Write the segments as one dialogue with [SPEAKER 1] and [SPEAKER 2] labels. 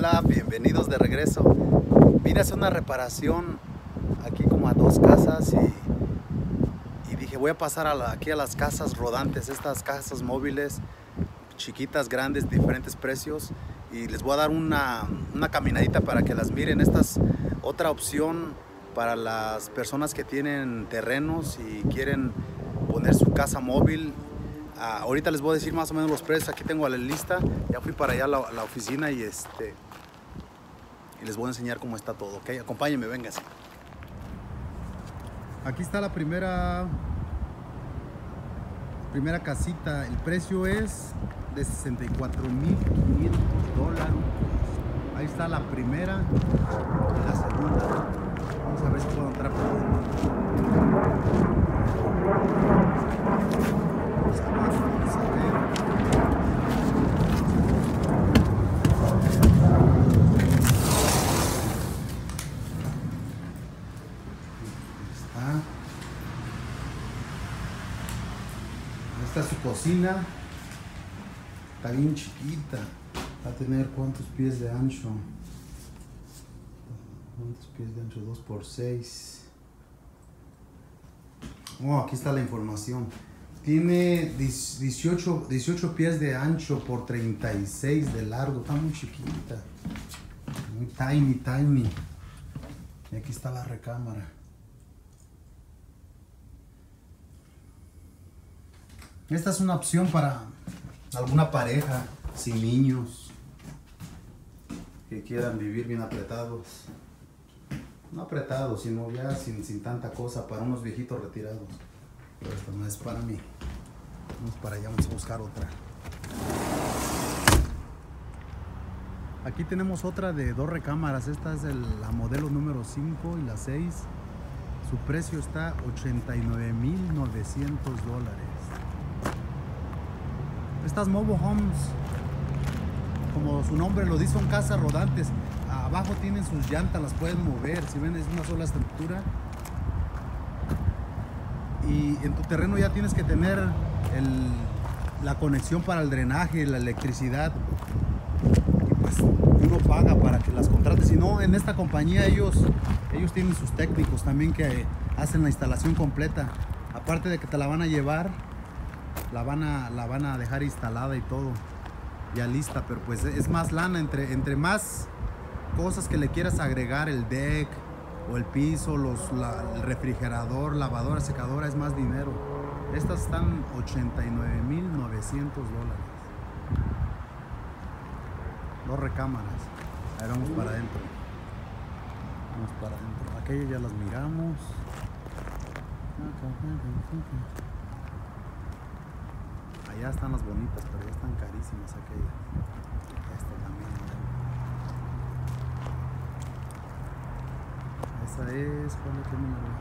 [SPEAKER 1] Hola, bienvenidos de regreso. Vine a hacer una reparación aquí como a dos casas y, dije voy a pasar aquí a las casas rodantes, estas casas móviles, chiquitas, grandes, diferentes precios y les voy a dar una, una caminadita para que las miren. Esta es otra opción para las personas que tienen terrenos y quieren poner su casa móvil. Ah, ahorita les voy a decir más o menos los precios. Aquí tengo la lista. Ya fui para allá a la, oficina y este y les voy a enseñar cómo está todo. ¿ok? Acompáñenme, vénganse. Aquí está la primera primera casita. El precio es de 64 mil 500 dólares. Ahí está la primera y la segunda. Vamos a ver si puedo entrar por dentro. Vamos a ver, vamos a ver. Ahí cocina. Está bien chiquita. Va a tener cuántos pies de ancho. ¿Cuántos pies de ancho? 2 por 6. Oh, aquí está la información. Tiene 18, 18 pies de ancho por 36 de largo. Está muy chiquita. Muy tiny, tiny. Y aquí está la recámara. Esta es una opción para alguna pareja sin niños que quieran vivir bien apretados. No apretados, sino ya sin, sin tanta cosa para unos viejitos retirados. Pero esta no es para mí. Vamos para allá, vamos a buscar otra. Aquí tenemos otra de dos recámaras. Esta es el- la modelo número 5 y la 6. Su precio está 89.900 dólares. Estas mobile homes, como su nombre lo dice, son casas rodantes. Abajo tienen sus llantas, las pueden mover. Si ven, es una sola estructura. Y en tu terreno ya tienes que tener la conexión para el drenaje, la electricidad. Y pues uno paga para que las contrates. Si no, en esta compañía ellos, ellos tienen sus técnicos también que hacen la instalación completa. Aparte de que te la van a llevar, la van a, la van a dejar instalada y todo, ya lista, pero pues es más lana, entre, entre más cosas que le quieras agregar, el deck o el piso, los, la- el refrigerador, lavadora, secadora, es más dinero. Estas están 89.900 dólares. Dos recámaras. Ahí vamos para adentro. Vamos para adentro. Aquellas ya las miramos. Allá están las bonitas, pero ya están carísimas aquellas. Esta también. Esa es, ¿cuál es qué número es?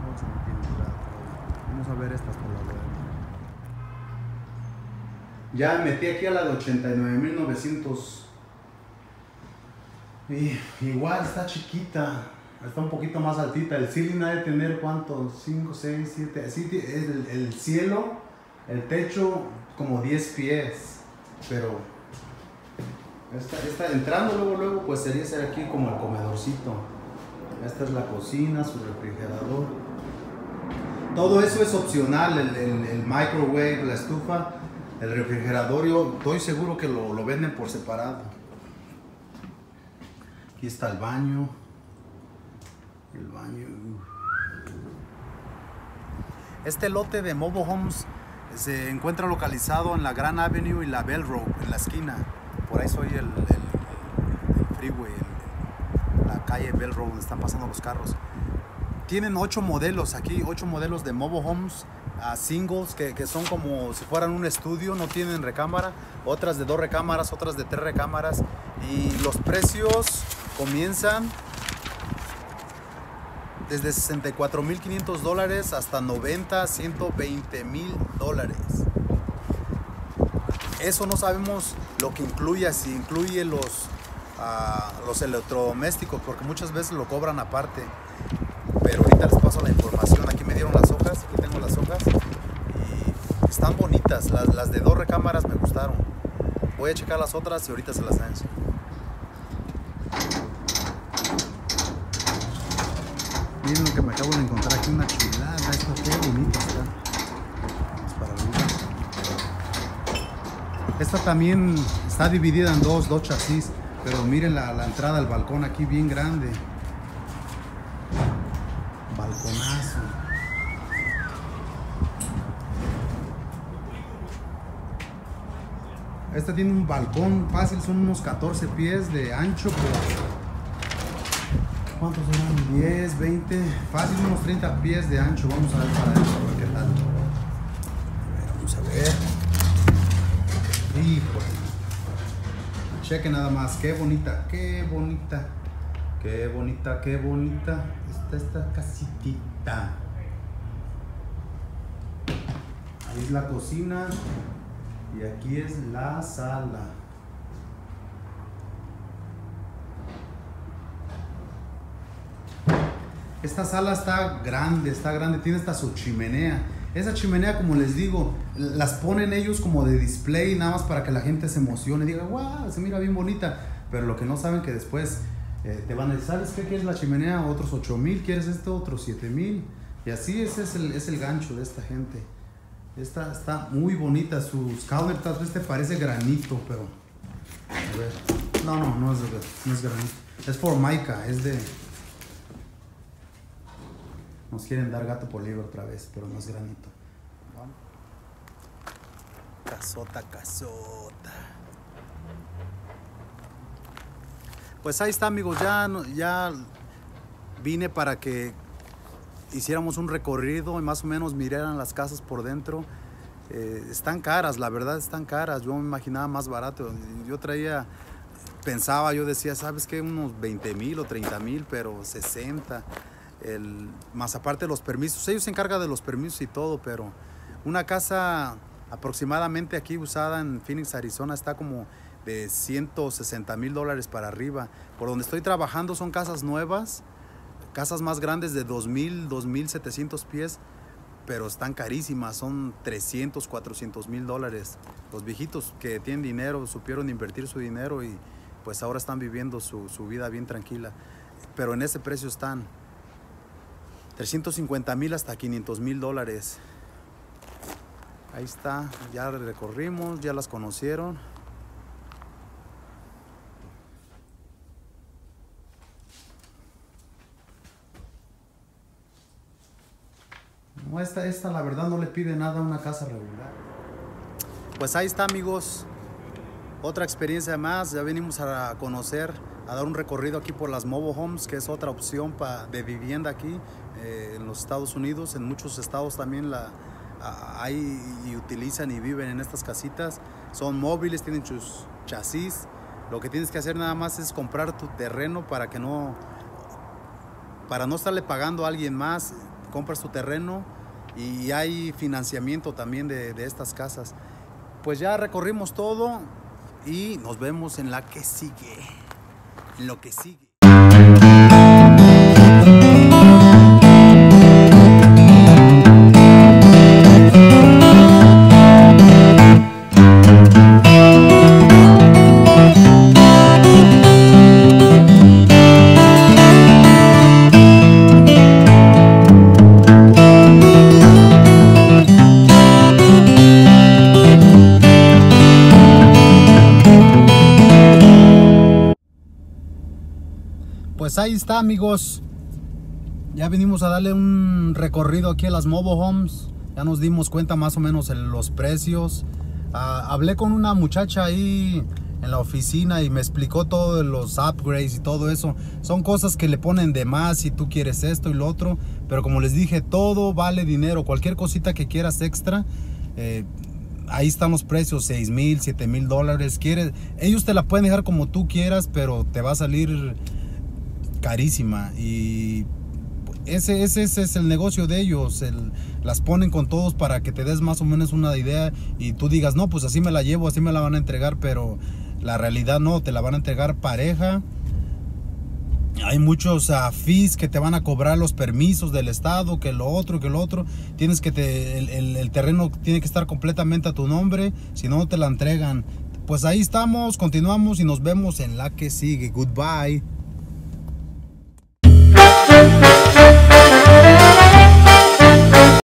[SPEAKER 1] No se me tiene curada todavía. Vamos a ver estas por la web. Ya me metí aquí a la de 89.900. Y igual está chiquita. Está un poquito más altita. El ceiling ha de tener cuánto? 5, 6, 7. Así ti- es el, el cielo, el techo como 10 pies. Pero esta, esta- entrando luego, luego, pues sería ser aquí como el comedorcito. Esta es la cocina, su refrigerador. Todo eso es opcional, el, el- el microwave, la estufa, el refrigerador, yo estoy seguro que lo, lo venden por separado. Aquí está el baño. El baño. Este lote de Mobile Homes se encuentra localizado en la Grand Avenue y la Bell Road, en la esquina. Por ahí soy el, el- freeway, la calle Bell Road, donde están pasando los carros. Tienen ocho modelos aquí, ocho modelos de Mobile Homes ah, singles que, que son como si fueran un estudio, no tienen recámara, otras de dos recámaras, otras de tres recámaras y los precios comienzan desde 64.500 dólares hasta 90, 120 mil dólares. Eso no sabemos lo que incluye, si incluye los, ah, los electrodomésticos, porque muchas veces lo cobran aparte. Pero ahorita les paso la información. Aquí me dieron las hojas, aquí tengo las hojas. Y están bonitas. Las, las de dos recámaras me gustaron. Voy a checar las otras y ahorita se las enseño. Miren lo que me acabo de encontrar aquí, una chulada. Esto qué bonito está. Esta también está dividida en dos, dos chasis. Pero miren la, la entrada al balcón aquí bien grande. Balconazo. Esta tiene un balcón fácil, son unos 14 pies de ancho por... ¿Cuántos serán? 10, 20, fácil unos 30 pies de ancho. Vamos a ver para adentro, a ver qué tal. Vamos a ver. Híjole. Cheque nada más, qué bonita, qué bonita. Qué bonita, qué bonita. Está esta casitita. Ahí es la cocina. Y aquí es la sala. Esta sala está grande, está grande, tiene hasta su chimenea. Esa chimenea, como les digo, las ponen ellos como de display, nada más para que la gente se emocione diga, wow, se mira bien bonita. Pero lo que no saben que después eh, te van a decir, ¿sabes qué quieres la chimenea? Otros 8 mil, ¿quieres esto? Otros 7 mil. Y así ese es el, es el gancho de esta gente. Esta está muy bonita, sus countertops, este parece granito, pero... A ver, no, no, no es, no es granito. Es formica, es de... Nos quieren dar gato por liebre otra vez, pero no es granito. Casota, casota. Pues ahí está, amigos. Ya, ya vine para que hiciéramos un recorrido y más o menos miraran las casas por dentro. Eh, están caras, la verdad están caras. Yo me imaginaba más barato. Yo traía, pensaba, yo decía, ¿sabes qué? Unos 20 mil o 30 mil, pero 60. El, más aparte de los permisos. Ellos se encargan de los permisos y todo, pero una casa aproximadamente aquí usada en Phoenix, Arizona, está como de 160 mil dólares para arriba. Por donde estoy trabajando son casas nuevas, casas más grandes de 2.000, 2.700 pies, pero están carísimas, son 300, 400 mil dólares. Los viejitos que tienen dinero supieron invertir su dinero y pues ahora están viviendo su, su vida bien tranquila. Pero en ese precio están 350 mil hasta 500 mil dólares. Ahí está, ya recorrimos, ya las conocieron. No, esta, esta la verdad no le pide nada a una casa regular. Pues ahí está amigos, otra experiencia más, ya venimos a conocer, a dar un recorrido aquí por las mobile homes, que es otra opción pa- de vivienda aquí eh, en los Estados Unidos, en muchos estados también la hay y utilizan y viven en estas casitas. Son móviles, tienen sus chasis. Lo que tienes que hacer nada más es comprar tu terreno para que no para no estarle pagando a alguien más, compras tu terreno y hay financiamiento también de, de estas casas. Pues ya recorrimos todo y nos vemos en la que sigue. Lo que sigue. Pues ahí está, amigos. Ya venimos a darle un recorrido aquí a las mobile homes. Ya nos dimos cuenta más o menos en los precios. Ah, hablé con una muchacha ahí en la oficina y me explicó todo de los upgrades y todo eso. Son cosas que le ponen de más si tú quieres esto y lo otro. Pero como les dije, todo vale dinero. Cualquier cosita que quieras extra, eh, ahí están los precios, 6 mil, 7 mil dólares. Ellos te la pueden dejar como tú quieras, pero te va a salir carísima y ese, ese, es el negocio de ellos, el- las ponen con todos para que te des más o menos una idea y tú digas, no, pues así me la llevo, así me la van a entregar, pero la realidad no, te la van a entregar pareja. Hay muchos fees que te van a cobrar los permisos del estado, que lo otro, que lo otro. Tienes que el- el terreno tiene que estar completamente a tu nombre, si no no te la entregan. Pues ahí estamos, continuamos y nos vemos en la que sigue. Goodbye.